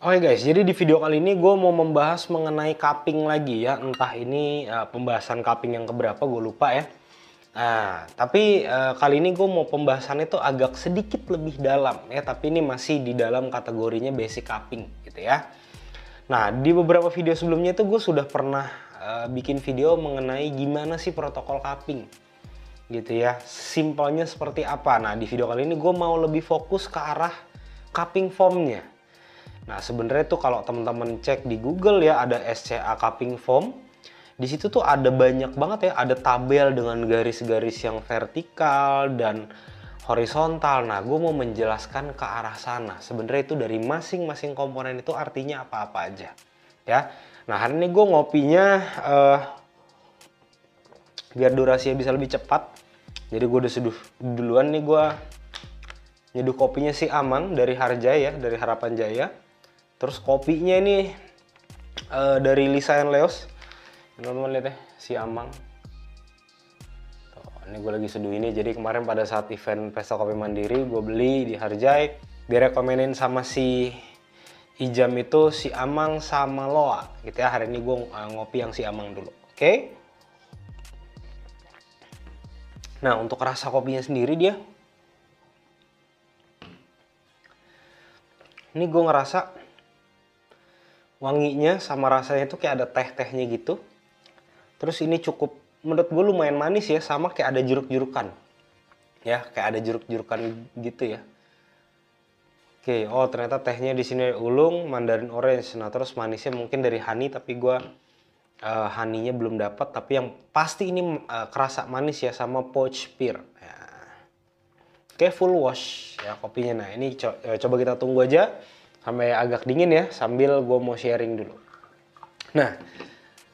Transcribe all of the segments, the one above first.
Oke guys, jadi di video kali ini gue mau membahas mengenai cupping lagi ya. Entah ini uh, pembahasan cupping yang keberapa, gue lupa ya. Nah, tapi uh, kali ini gue mau pembahasan itu agak sedikit lebih dalam ya. Tapi ini masih di dalam kategorinya basic cupping gitu ya. Nah, di beberapa video sebelumnya itu gue sudah pernah uh, bikin video mengenai gimana sih protokol cupping gitu ya. Simpelnya seperti apa. Nah, di video kali ini gue mau lebih fokus ke arah cupping formnya Nah sebenarnya tuh kalau teman-teman cek di Google ya ada SCA cupping foam. Di situ tuh ada banyak banget ya, ada tabel dengan garis-garis yang vertikal dan horizontal. Nah, gue mau menjelaskan ke arah sana. Sebenarnya itu dari masing-masing komponen itu artinya apa-apa aja, ya. Nah, hari ini gue ngopinya uh, biar durasinya bisa lebih cepat. Jadi gue udah seduh duluan nih gue nyeduh kopinya si Amang dari Harjaya, dari Harapan Jaya. Terus kopinya ini uh, dari Lisa and Leos. Teman-teman lihat ya, si Amang. Tuh, ini gue lagi seduh ini. Jadi kemarin pada saat event Pesta Kopi Mandiri, gue beli di Harjai. Direkomenin sama si Ijam itu si Amang sama Loa. Gitu ya, hari ini gue uh, ngopi yang si Amang dulu. Oke. Okay? Nah, untuk rasa kopinya sendiri dia ini gue ngerasa wanginya sama rasanya itu kayak ada teh-tehnya gitu. Terus ini cukup menurut gue lumayan manis ya, sama kayak ada jeruk-jerukan. Ya, kayak ada jeruk-jerukan gitu ya. Oke, oh ternyata tehnya di sini ulung, mandarin orange. Nah, terus manisnya mungkin dari honey tapi gue uh, honey-nya belum dapat, tapi yang pasti ini uh, kerasa manis ya sama poach pear. Ya. Oke, full wash ya kopinya. Nah, ini co eh, coba kita tunggu aja sampai agak dingin ya sambil gue mau sharing dulu. Nah,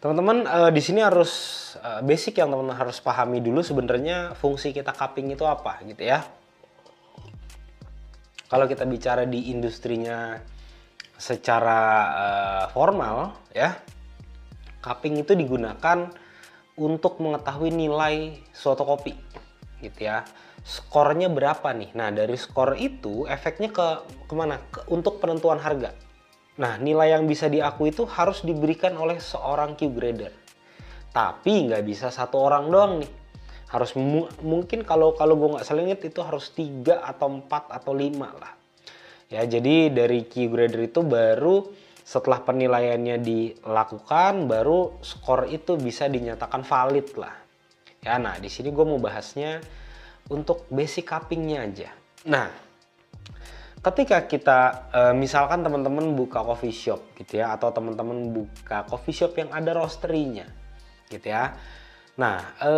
teman-teman uh, di sini harus uh, basic yang teman-teman harus pahami dulu sebenarnya fungsi kita cupping itu apa gitu ya. Kalau kita bicara di industrinya secara uh, formal ya, cupping itu digunakan untuk mengetahui nilai suatu kopi gitu ya skornya berapa nih? Nah dari skor itu efeknya ke ke mana? Ke, untuk penentuan harga. Nah nilai yang bisa diakui itu harus diberikan oleh seorang Q grader. Tapi nggak bisa satu orang doang nih. Harus mu mungkin kalau kalau gue nggak salah inget itu harus tiga atau empat atau lima lah. Ya jadi dari Q grader itu baru setelah penilaiannya dilakukan baru skor itu bisa dinyatakan valid lah. Ya nah di sini gue mau bahasnya untuk basic cuppingnya aja. Nah, ketika kita e, misalkan teman-teman buka coffee shop gitu ya, atau teman-teman buka coffee shop yang ada roasterinya gitu ya. Nah, e,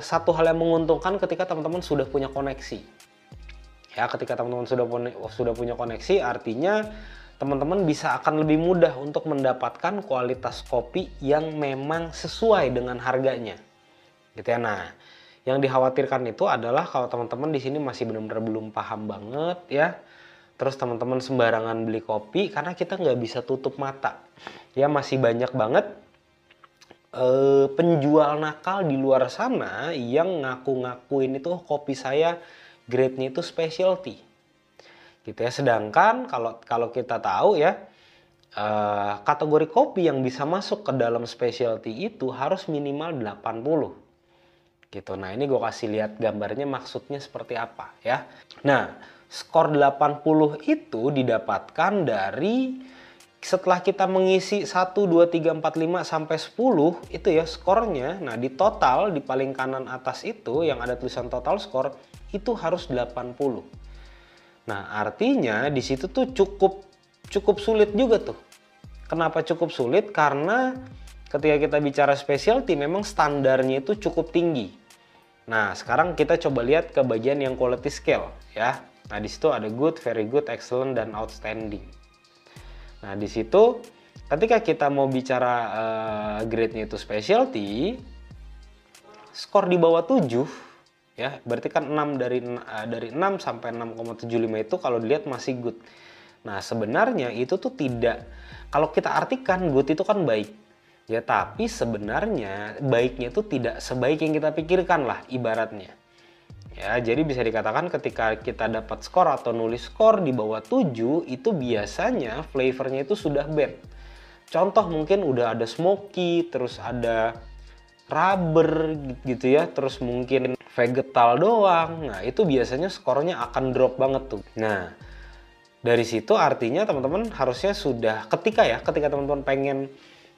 satu hal yang menguntungkan ketika teman-teman sudah punya koneksi. Ya, ketika teman-teman sudah punya sudah punya koneksi, artinya teman-teman bisa akan lebih mudah untuk mendapatkan kualitas kopi yang memang sesuai dengan harganya. Gitu ya. Nah, yang dikhawatirkan itu adalah kalau teman-teman di sini masih benar-benar belum paham banget ya. Terus teman-teman sembarangan beli kopi karena kita nggak bisa tutup mata. Ya masih banyak banget eh, penjual nakal di luar sana yang ngaku-ngakuin itu kopi saya grade-nya itu specialty. Gitu ya. Sedangkan kalau kalau kita tahu ya eh, kategori kopi yang bisa masuk ke dalam specialty itu harus minimal 80 gitu. Nah ini gue kasih lihat gambarnya maksudnya seperti apa ya. Nah skor 80 itu didapatkan dari setelah kita mengisi 1, 2, 3, 4, 5 sampai 10 itu ya skornya. Nah di total di paling kanan atas itu yang ada tulisan total skor itu harus 80. Nah artinya di situ tuh cukup cukup sulit juga tuh. Kenapa cukup sulit? Karena ketika kita bicara specialty memang standarnya itu cukup tinggi Nah, sekarang kita coba lihat ke bagian yang quality scale ya. Nah, di situ ada good, very good, excellent dan outstanding. Nah, di situ ketika kita mau bicara uh, grade-nya itu specialty, skor di bawah 7 ya, berarti kan 6 dari uh, dari 6 sampai 6,75 itu kalau dilihat masih good. Nah, sebenarnya itu tuh tidak kalau kita artikan good itu kan baik. Ya tapi sebenarnya baiknya itu tidak sebaik yang kita pikirkan lah ibaratnya. Ya, jadi bisa dikatakan ketika kita dapat skor atau nulis skor di bawah 7 itu biasanya flavornya itu sudah bad. Contoh mungkin udah ada smoky, terus ada rubber gitu ya, terus mungkin vegetal doang. Nah, itu biasanya skornya akan drop banget tuh. Nah, dari situ artinya teman-teman harusnya sudah ketika ya, ketika teman-teman pengen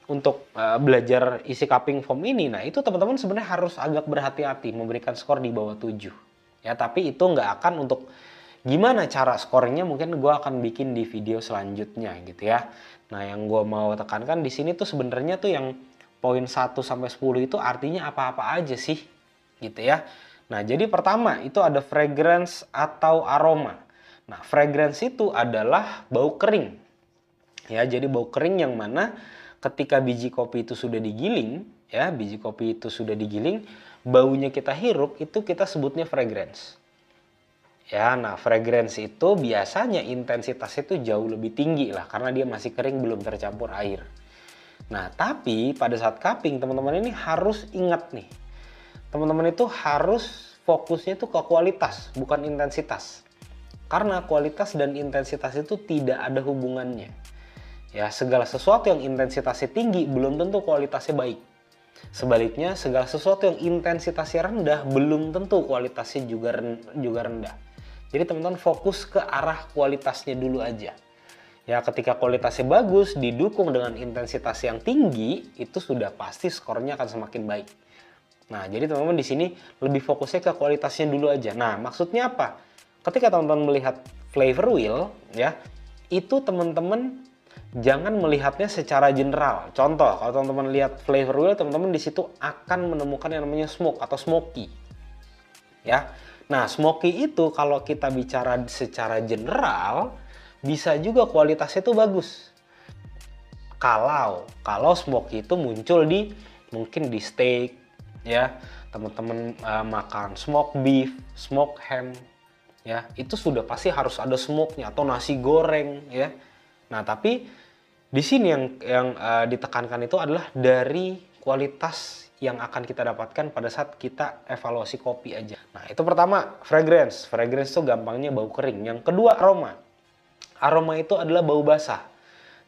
untuk uh, belajar isi cupping form ini, nah itu teman-teman sebenarnya harus agak berhati-hati memberikan skor di bawah 7. Ya, tapi itu nggak akan untuk gimana cara skornya mungkin gue akan bikin di video selanjutnya gitu ya. Nah, yang gue mau tekankan di sini tuh sebenarnya tuh yang poin 1 sampai 10 itu artinya apa-apa aja sih gitu ya. Nah, jadi pertama itu ada fragrance atau aroma. Nah, fragrance itu adalah bau kering. Ya, jadi bau kering yang mana ketika biji kopi itu sudah digiling, ya, biji kopi itu sudah digiling, baunya kita hirup itu kita sebutnya fragrance. Ya, nah fragrance itu biasanya intensitasnya itu jauh lebih tinggi lah karena dia masih kering belum tercampur air. Nah, tapi pada saat cupping teman-teman ini harus ingat nih. Teman-teman itu harus fokusnya itu ke kualitas, bukan intensitas. Karena kualitas dan intensitas itu tidak ada hubungannya. Ya, segala sesuatu yang intensitasnya tinggi belum tentu kualitasnya baik. Sebaliknya, segala sesuatu yang intensitasnya rendah belum tentu kualitasnya juga juga rendah. Jadi teman-teman fokus ke arah kualitasnya dulu aja. Ya, ketika kualitasnya bagus didukung dengan intensitas yang tinggi, itu sudah pasti skornya akan semakin baik. Nah, jadi teman-teman di sini lebih fokusnya ke kualitasnya dulu aja. Nah, maksudnya apa? Ketika teman-teman melihat flavor wheel, ya, itu teman-teman jangan melihatnya secara general. Contoh, kalau teman-teman lihat flavor wheel, teman-teman di situ akan menemukan yang namanya smoke atau smoky. Ya. Nah, smoky itu kalau kita bicara secara general, bisa juga kualitasnya itu bagus. Kalau kalau smoky itu muncul di mungkin di steak, ya teman-teman uh, makan smoke beef, smoke ham, ya itu sudah pasti harus ada smoke-nya atau nasi goreng, ya Nah, tapi di sini yang yang uh, ditekankan itu adalah dari kualitas yang akan kita dapatkan pada saat kita evaluasi kopi aja. Nah, itu pertama fragrance. Fragrance itu gampangnya bau kering. Yang kedua aroma. Aroma itu adalah bau basah.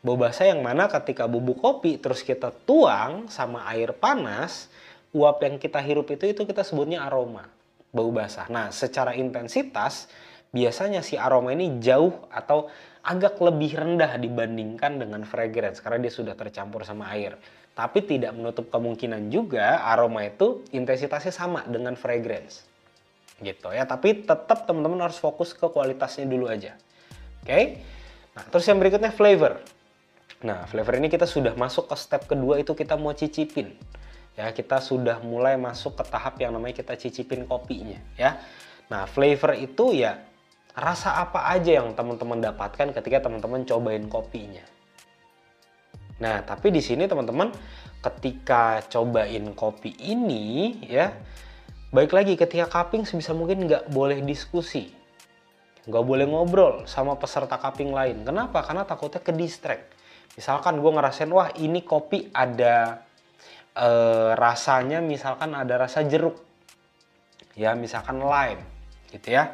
Bau basah yang mana ketika bubuk kopi terus kita tuang sama air panas, uap yang kita hirup itu itu kita sebutnya aroma. Bau basah. Nah, secara intensitas biasanya si aroma ini jauh atau agak lebih rendah dibandingkan dengan fragrance karena dia sudah tercampur sama air. Tapi tidak menutup kemungkinan juga aroma itu intensitasnya sama dengan fragrance. Gitu ya, tapi tetap teman-teman harus fokus ke kualitasnya dulu aja. Oke? Nah, terus yang berikutnya flavor. Nah, flavor ini kita sudah masuk ke step kedua itu kita mau cicipin. Ya, kita sudah mulai masuk ke tahap yang namanya kita cicipin kopinya, ya. Nah, flavor itu ya rasa apa aja yang teman-teman dapatkan ketika teman-teman cobain kopinya. Nah, tapi di sini teman-teman ketika cobain kopi ini ya, baik lagi ketika cupping sebisa mungkin nggak boleh diskusi. Nggak boleh ngobrol sama peserta cupping lain. Kenapa? Karena takutnya ke distract. Misalkan gue ngerasain, wah ini kopi ada e, rasanya misalkan ada rasa jeruk. Ya, misalkan lime gitu ya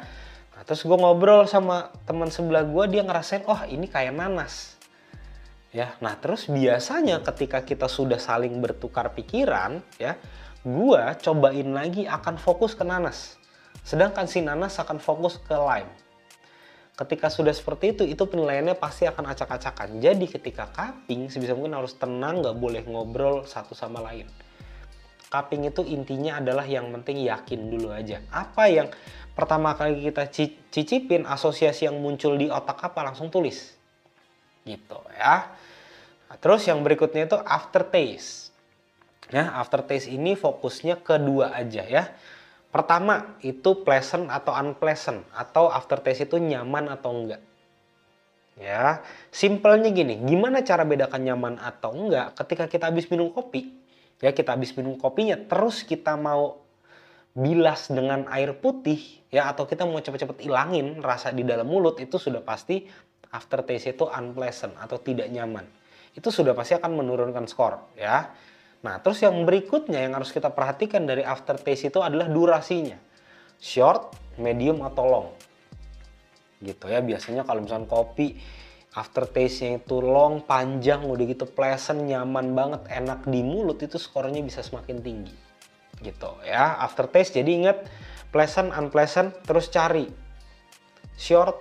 Nah, terus gue ngobrol sama teman sebelah gue, dia ngerasain, oh ini kayak nanas. Ya, nah terus biasanya ketika kita sudah saling bertukar pikiran, ya, gue cobain lagi akan fokus ke nanas. Sedangkan si nanas akan fokus ke lime. Ketika sudah seperti itu, itu penilaiannya pasti akan acak-acakan. Jadi ketika cupping, sebisa mungkin harus tenang, nggak boleh ngobrol satu sama lain. Cupping itu intinya adalah yang penting yakin dulu aja. Apa yang pertama kali kita cicipin asosiasi yang muncul di otak apa langsung tulis. Gitu ya. Nah, terus yang berikutnya itu aftertaste. Ya aftertaste ini fokusnya kedua aja ya. Pertama itu pleasant atau unpleasant atau aftertaste itu nyaman atau enggak. Ya simpelnya gini gimana cara bedakan nyaman atau enggak ketika kita habis minum kopi? Ya kita habis minum kopinya terus kita mau bilas dengan air putih ya atau kita mau cepet-cepet ilangin rasa di dalam mulut itu sudah pasti aftertaste itu unpleasant atau tidak nyaman. Itu sudah pasti akan menurunkan skor ya. Nah, terus yang berikutnya yang harus kita perhatikan dari aftertaste itu adalah durasinya. short, medium atau long. Gitu ya, biasanya kalau misalnya kopi aftertaste-nya itu long, panjang, udah gitu pleasant, nyaman banget, enak di mulut itu skornya bisa semakin tinggi. Gitu ya. Aftertaste jadi ingat pleasant, unpleasant terus cari short,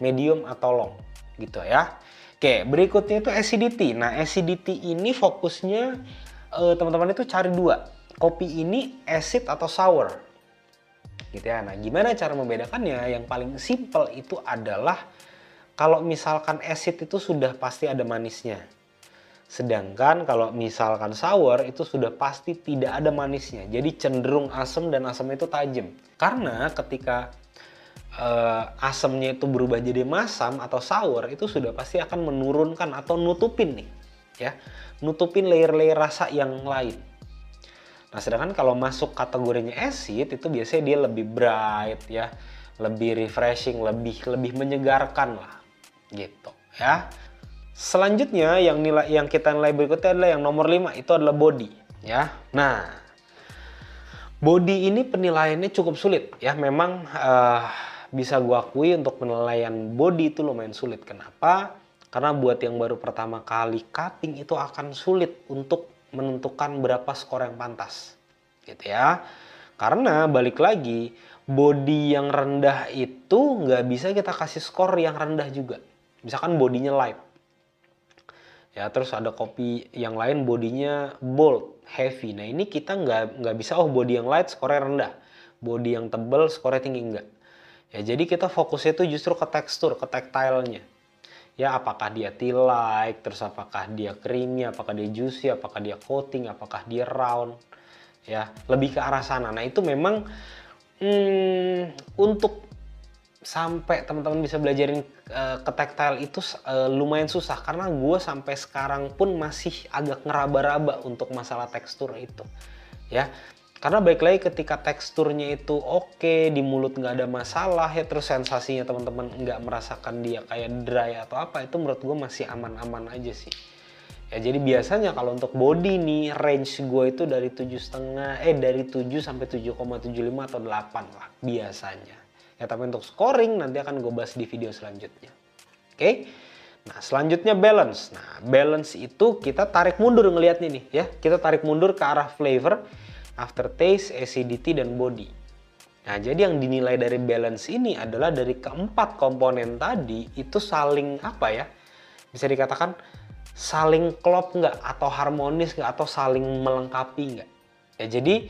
medium atau long gitu ya. Oke, berikutnya itu acidity. Nah, acidity ini fokusnya eh, teman-teman itu cari dua. Kopi ini acid atau sour. Gitu ya. Nah, gimana cara membedakannya? Yang paling simple itu adalah kalau misalkan acid itu sudah pasti ada manisnya. Sedangkan kalau misalkan sour itu sudah pasti tidak ada manisnya. Jadi cenderung asam dan asam itu tajam. Karena ketika uh, asamnya itu berubah jadi masam atau sour itu sudah pasti akan menurunkan atau nutupin nih ya nutupin layer-layer rasa yang lain nah sedangkan kalau masuk kategorinya acid itu biasanya dia lebih bright ya lebih refreshing lebih lebih menyegarkan lah gitu ya selanjutnya yang nilai yang kita nilai berikutnya adalah yang nomor 5 itu adalah body ya. Nah body ini penilaiannya cukup sulit ya. Memang uh, bisa gue akui untuk penilaian body itu lumayan sulit. Kenapa? Karena buat yang baru pertama kali cupping itu akan sulit untuk menentukan berapa skor yang pantas gitu ya. Karena balik lagi body yang rendah itu nggak bisa kita kasih skor yang rendah juga. Misalkan bodinya light ya terus ada kopi yang lain bodinya bold heavy. Nah ini kita nggak nggak bisa oh body yang light skornya rendah. Body yang tebal skornya tinggi enggak. Ya jadi kita fokusnya itu justru ke tekstur ke tactile-nya ya apakah dia tea terus apakah dia creamy apakah dia juicy apakah dia coating apakah dia round. Ya lebih ke arah sana. Nah itu memang hmm, untuk sampai teman-teman bisa belajarin uh, ke tactile itu uh, lumayan susah. Karena gue sampai sekarang pun masih agak ngeraba-raba untuk masalah tekstur itu ya. Karena baik lagi ketika teksturnya itu oke okay, di mulut nggak ada masalah ya terus sensasinya teman-teman nggak merasakan dia kayak dry atau apa itu menurut gue masih aman-aman aja sih. Ya jadi biasanya kalau untuk body nih range gue itu dari tujuh setengah eh dari 7 sampai 7,75 atau 8 lah biasanya Ya tapi untuk scoring nanti akan gue bahas di video selanjutnya. Oke. Nah, selanjutnya balance. Nah, balance itu kita tarik mundur ngelihatnya nih ya. Kita tarik mundur ke arah flavor, aftertaste, acidity dan body. Nah, jadi yang dinilai dari balance ini adalah dari keempat komponen tadi itu saling apa ya? Bisa dikatakan saling klop nggak atau harmonis nggak atau saling melengkapi nggak? Ya, jadi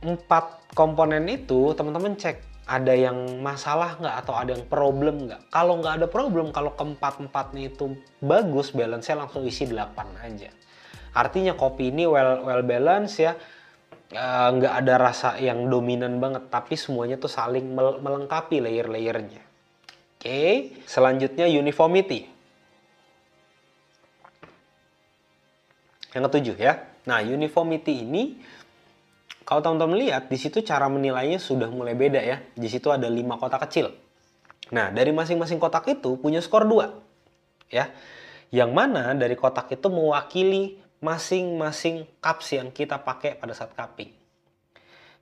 empat komponen itu teman-teman cek ada yang masalah nggak atau ada yang problem nggak? Kalau nggak ada problem, kalau keempat-empatnya itu bagus, balance-nya langsung isi 8 aja. Artinya kopi ini well well balance ya, eh, nggak ada rasa yang dominan banget, tapi semuanya tuh saling melengkapi layer-layernya. Oke, okay. selanjutnya uniformity. Yang ketujuh ya. Nah, uniformity ini kalau teman-teman lihat, di situ cara menilainya sudah mulai beda ya. Di situ ada lima kotak kecil. Nah, dari masing-masing kotak itu punya skor dua, Ya. Yang mana dari kotak itu mewakili masing-masing cups yang kita pakai pada saat cupping.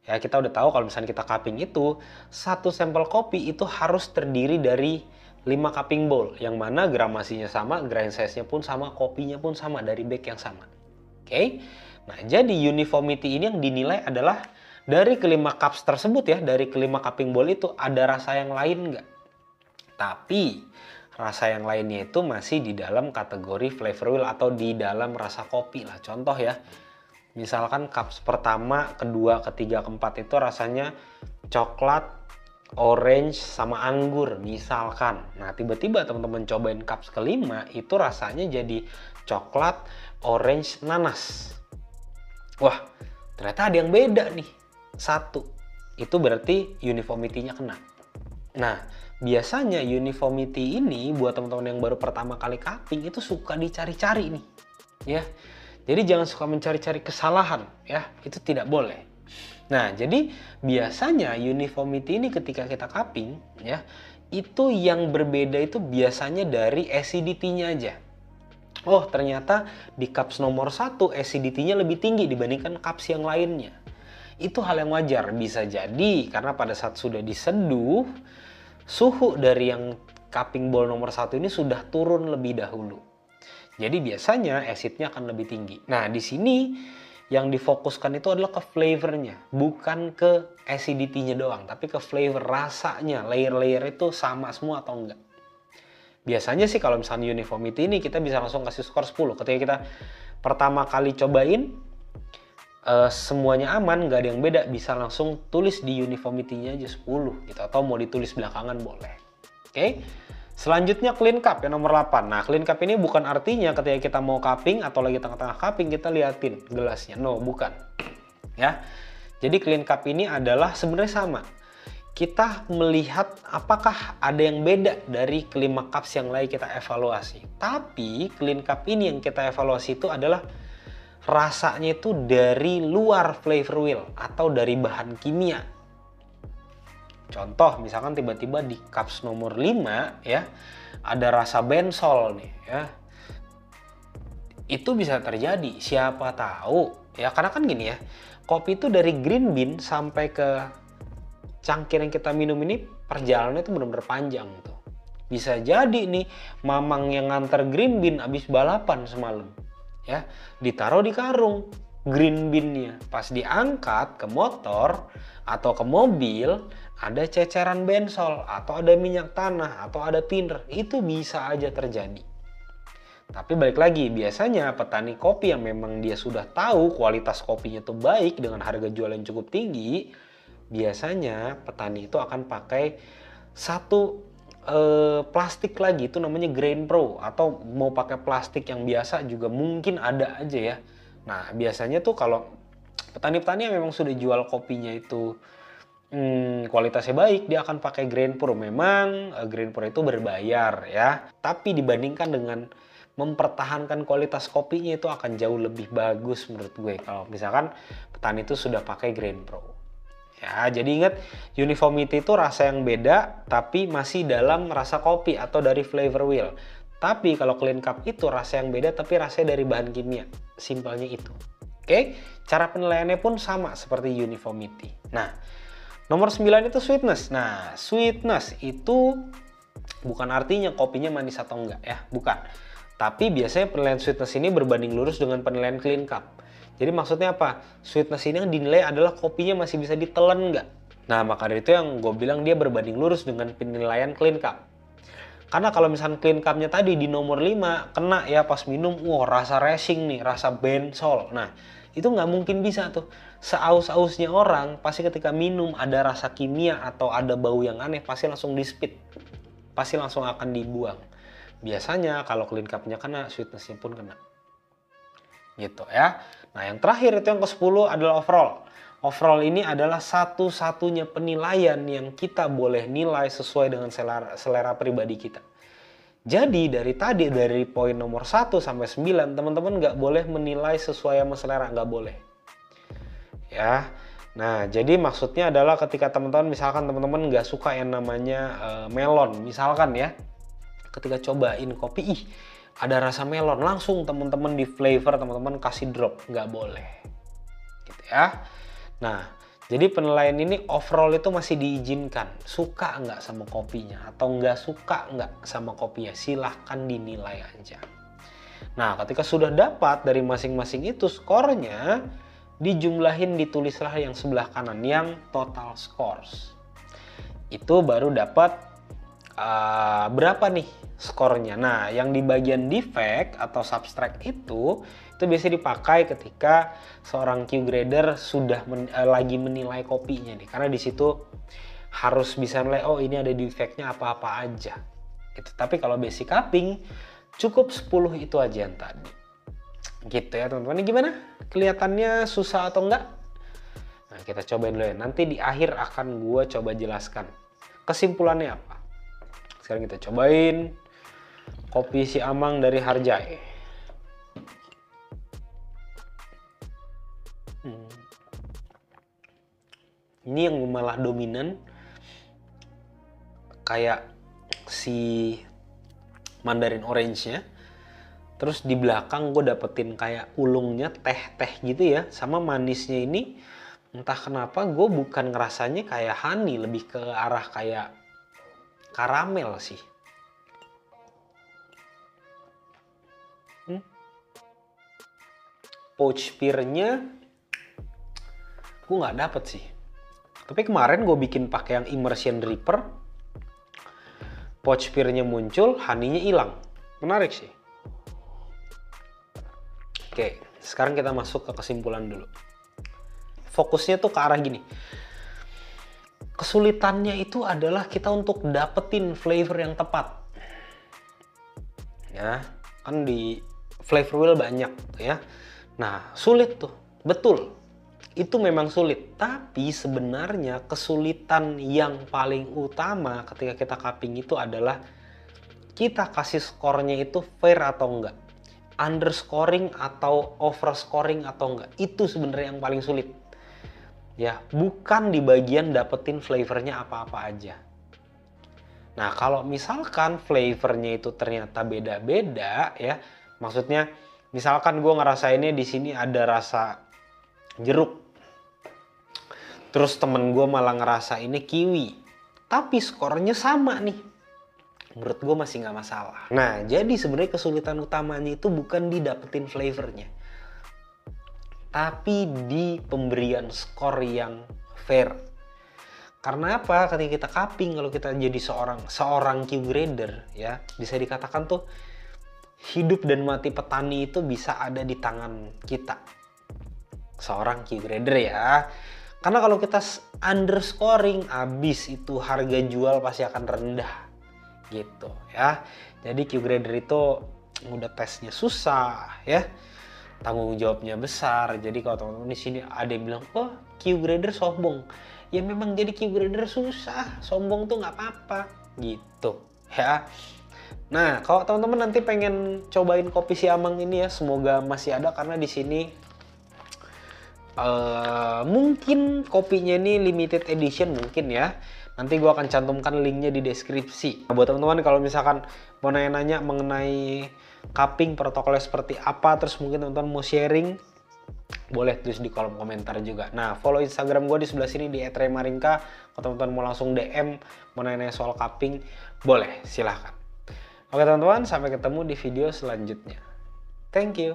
Ya, kita udah tahu kalau misalnya kita cupping itu, satu sampel kopi itu harus terdiri dari 5 cupping bowl. Yang mana gramasinya sama, grind size-nya pun sama, kopinya pun sama, dari bag yang sama. Oke. Okay? Nah, jadi uniformity ini yang dinilai adalah dari kelima cups tersebut ya, dari kelima cupping bowl itu ada rasa yang lain nggak? Tapi rasa yang lainnya itu masih di dalam kategori flavor wheel atau di dalam rasa kopi lah. Contoh ya, misalkan cups pertama, kedua, ketiga, keempat itu rasanya coklat, orange, sama anggur misalkan. Nah tiba-tiba teman-teman cobain cups kelima itu rasanya jadi coklat, orange, nanas wah ternyata ada yang beda nih. Satu itu berarti uniformity-nya kena. Nah biasanya uniformity ini buat teman-teman yang baru pertama kali cupping itu suka dicari-cari nih ya. Jadi jangan suka mencari-cari kesalahan ya. Itu tidak boleh. Nah jadi biasanya uniformity ini ketika kita cupping ya itu yang berbeda itu biasanya dari acidity-nya aja oh ternyata di cups nomor satu acidity-nya lebih tinggi dibandingkan cups yang lainnya. Itu hal yang wajar, bisa jadi karena pada saat sudah diseduh, suhu dari yang cupping bowl nomor satu ini sudah turun lebih dahulu. Jadi biasanya acidnya akan lebih tinggi. Nah di sini yang difokuskan itu adalah ke flavornya, bukan ke acidity-nya doang, tapi ke flavor rasanya, layer-layer itu sama semua atau enggak. Biasanya sih kalau misalnya uniformity ini kita bisa langsung kasih skor 10. Ketika kita pertama kali cobain, uh, semuanya aman, nggak ada yang beda, bisa langsung tulis di uniformity-nya aja 10 gitu atau mau ditulis belakangan boleh. Oke. Okay? Selanjutnya clean cup yang nomor 8. Nah, clean cup ini bukan artinya ketika kita mau cupping atau lagi tengah-tengah cupping kita liatin gelasnya. No, bukan. Ya. Jadi clean cup ini adalah sebenarnya sama. Kita melihat apakah ada yang beda dari kelima cups yang lain kita evaluasi. Tapi clean cup ini yang kita evaluasi itu adalah rasanya itu dari luar flavor wheel atau dari bahan kimia. Contoh misalkan tiba-tiba di cups nomor 5 ya ada rasa bensol nih ya. Itu bisa terjadi, siapa tahu ya karena kan gini ya. Kopi itu dari green bean sampai ke cangkir yang kita minum ini perjalanannya itu benar-benar panjang tuh. Bisa jadi nih mamang yang nganter green bean habis balapan semalam ya ditaruh di karung green bean-nya pas diangkat ke motor atau ke mobil ada ceceran bensol atau ada minyak tanah atau ada thinner itu bisa aja terjadi tapi balik lagi, biasanya petani kopi yang memang dia sudah tahu kualitas kopinya itu baik dengan harga jual yang cukup tinggi, biasanya petani itu akan pakai satu eh, plastik lagi itu namanya grain pro atau mau pakai plastik yang biasa juga mungkin ada aja ya. Nah biasanya tuh kalau petani-petani yang memang sudah jual kopinya itu hmm, kualitasnya baik dia akan pakai grain pro. Memang eh, grain pro itu berbayar ya, tapi dibandingkan dengan mempertahankan kualitas kopinya itu akan jauh lebih bagus menurut gue kalau misalkan petani itu sudah pakai grain pro. Ya, jadi ingat uniformity itu rasa yang beda tapi masih dalam rasa kopi atau dari flavor wheel. Tapi kalau clean cup itu rasa yang beda tapi rasanya dari bahan kimia. Simpelnya itu. Oke, cara penilaiannya pun sama seperti uniformity. Nah, nomor 9 itu sweetness. Nah, sweetness itu bukan artinya kopinya manis atau enggak ya, bukan. Tapi biasanya penilaian sweetness ini berbanding lurus dengan penilaian clean cup. Jadi maksudnya apa? Sweetness ini yang dinilai adalah kopinya masih bisa ditelan nggak? Nah maka dari itu yang gue bilang dia berbanding lurus dengan penilaian clean cup. Karena kalau misalnya clean cupnya tadi di nomor 5 kena ya pas minum, wah rasa racing nih, rasa bensol. Nah itu nggak mungkin bisa tuh. Seaus-ausnya orang pasti ketika minum ada rasa kimia atau ada bau yang aneh pasti langsung di spit. Pasti langsung akan dibuang. Biasanya kalau clean cupnya kena, sweetnessnya pun kena gitu ya. Nah yang terakhir itu yang ke-10 adalah overall. Overall ini adalah satu-satunya penilaian yang kita boleh nilai sesuai dengan selera, selera pribadi kita. Jadi dari tadi dari poin nomor 1 sampai 9 teman-teman nggak boleh menilai sesuai sama selera nggak boleh. Ya. Nah jadi maksudnya adalah ketika teman-teman misalkan teman-teman nggak suka yang namanya uh, melon misalkan ya ketika cobain kopi ih ada rasa melon langsung teman-teman di flavor teman-teman kasih drop. Nggak boleh. Gitu ya. Nah jadi penilaian ini overall itu masih diizinkan. Suka nggak sama kopinya? Atau nggak suka nggak sama kopinya? Silahkan dinilai aja. Nah ketika sudah dapat dari masing-masing itu skornya dijumlahin ditulislah yang sebelah kanan yang total scores. Itu baru dapat uh, berapa nih skornya. Nah, yang di bagian defect atau subtract itu itu biasanya dipakai ketika seorang Q grader sudah men, eh, lagi menilai kopinya nih. Karena di situ harus bisa nilai oh ini ada defectnya apa-apa aja. Gitu. Tapi kalau basic cupping cukup 10 itu aja yang tadi. Gitu ya teman-teman. Gimana? Kelihatannya susah atau enggak? Nah, kita cobain dulu ya. Nanti di akhir akan gue coba jelaskan. Kesimpulannya apa? Sekarang kita cobain kopi si Amang dari Harjai. Hmm. Ini yang malah dominan kayak si Mandarin Orange-nya. Terus di belakang gue dapetin kayak ulungnya teh-teh gitu ya. Sama manisnya ini entah kenapa gue bukan ngerasanya kayak honey lebih ke arah kayak karamel sih pouch pearnya gue nggak dapet sih. Tapi kemarin gue bikin pakai yang immersion dripper pouch pearnya muncul honey-nya hilang. Menarik sih. Oke sekarang kita masuk ke kesimpulan dulu. Fokusnya tuh ke arah gini. Kesulitannya itu adalah kita untuk dapetin flavor yang tepat. Ya kan di flavor wheel banyak ya nah sulit tuh. Betul. Itu memang sulit. Tapi sebenarnya kesulitan yang paling utama ketika kita cupping itu adalah kita kasih skornya itu fair atau enggak? Underscoring atau overscoring atau enggak? Itu sebenarnya yang paling sulit. Ya bukan di bagian dapetin flavornya apa-apa aja. Nah kalau misalkan flavornya itu ternyata beda-beda ya maksudnya misalkan gue ngerasa ini di sini ada rasa jeruk. Terus temen gue malah ngerasa ini kiwi. Tapi skornya sama nih. Menurut gue masih nggak masalah. Nah jadi sebenarnya kesulitan utamanya itu bukan didapetin flavornya. Tapi di pemberian skor yang fair. Karena apa? Ketika kita cupping kalau kita jadi seorang seorang Q grader ya bisa dikatakan tuh hidup dan mati petani itu bisa ada di tangan kita seorang Q grader ya karena kalau kita underscoring abis itu harga jual pasti akan rendah gitu ya. Jadi Q grader itu udah tesnya susah ya. Tanggung jawabnya besar. Jadi kalau teman-teman di sini ada yang bilang, "Oh, Q grader sombong." Ya memang jadi Q grader susah. Sombong tuh nggak apa-apa gitu ya. Nah, kalau teman-teman nanti pengen cobain kopi siamang ini ya, semoga masih ada karena di sini uh, mungkin kopinya ini limited edition mungkin ya. Nanti gue akan cantumkan linknya di deskripsi. Nah, buat teman-teman kalau misalkan mau nanya-nanya mengenai cupping protokolnya seperti apa terus mungkin teman-teman mau sharing boleh tulis di kolom komentar juga. Nah follow instagram gue di sebelah sini di @remarinka kalau teman-teman mau langsung DM mau nanya-nanya soal cupping boleh silahkan Oke teman-teman, sampai ketemu di video selanjutnya. Thank you.